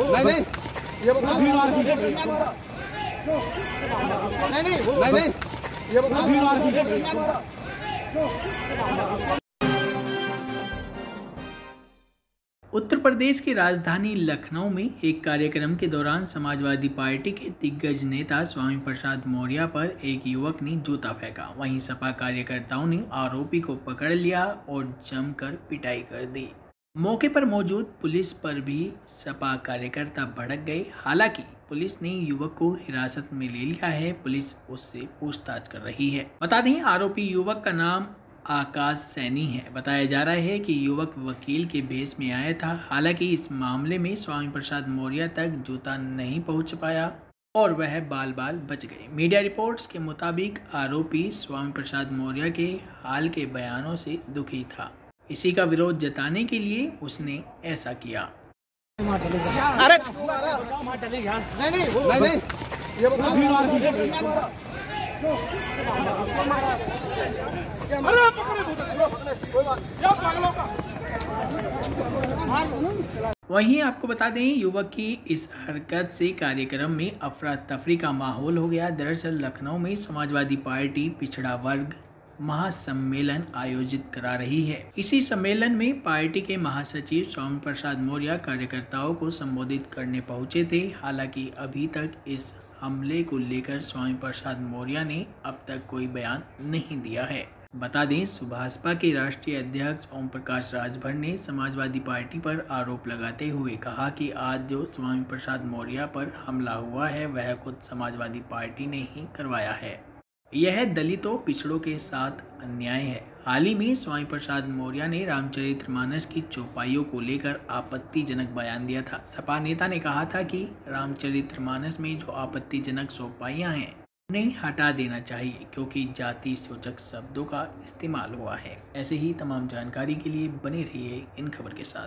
नहीं नहीं। ये बताओ। नहीं नहीं। नहीं नहीं। ये बताओ। उत्तर प्रदेश की राजधानी लखनऊ में एक कार्यक्रम के दौरान समाजवादी पार्टी के दिग्गज नेता स्वामी प्रसाद मौर्य पर एक युवक ने जूता फेंका। वहीं सपा कार्यकर्ताओं ने आरोपी को पकड़ लिया और जमकर पिटाई कर दी। मौके पर मौजूद पुलिस पर भी सपा कार्यकर्ता भड़क गए। हालाँकि पुलिस ने युवक को हिरासत में ले लिया है। पुलिस उससे पूछताछ कर रही है। बता दें, आरोपी युवक का नाम आकाश सैनी है। बताया जा रहा है कि युवक वकील के भेस में आया था। हालाँकि इस मामले में स्वामी प्रसाद मौर्य तक जूता नहीं पहुँच पाया और वह बाल बाल बच गए। मीडिया रिपोर्ट्स के मुताबिक आरोपी स्वामी प्रसाद मौर्य के हाल के बयानों से दुखी था। इसी का विरोध जताने के लिए उसने ऐसा किया। अरे वहीं आपको बता दें युवक की इस हरकत से कार्यक्रम में अफरा तफरी का माहौल हो गया। दरअसल लखनऊ में समाजवादी पार्टी पिछड़ा वर्ग महासम्मेलन आयोजित करा रही है। इसी सम्मेलन में पार्टी के महासचिव स्वामी प्रसाद मौर्य कार्यकर्ताओं को संबोधित करने पहुँचे थे। हालाँकि अभी तक इस हमले को लेकर स्वामी प्रसाद मौर्य ने अब तक कोई बयान नहीं दिया है। बता दें, सुभाषपा के राष्ट्रीय अध्यक्ष ओम प्रकाश राजभर ने समाजवादी पार्टी पर आरोप लगाते हुए कहा कि आज जो स्वामी प्रसाद मौर्य पर हमला हुआ है, वह खुद समाजवादी पार्टी ने ही करवाया है। यह दलितों पिछड़ों के साथ अन्याय है। हाल ही में स्वामी प्रसाद मौर्य ने रामचरितमानस की चौपाइयों को लेकर आपत्तिजनक बयान दिया था। सपा नेता ने कहा था कि रामचरितमानस में जो आपत्तिजनक चौपाइयाँ हैं, उन्हें हटा देना चाहिए, क्योंकि जाति सूचक शब्दों का इस्तेमाल हुआ है। ऐसे ही तमाम जानकारी के लिए बने रहिए इन खबर के साथ।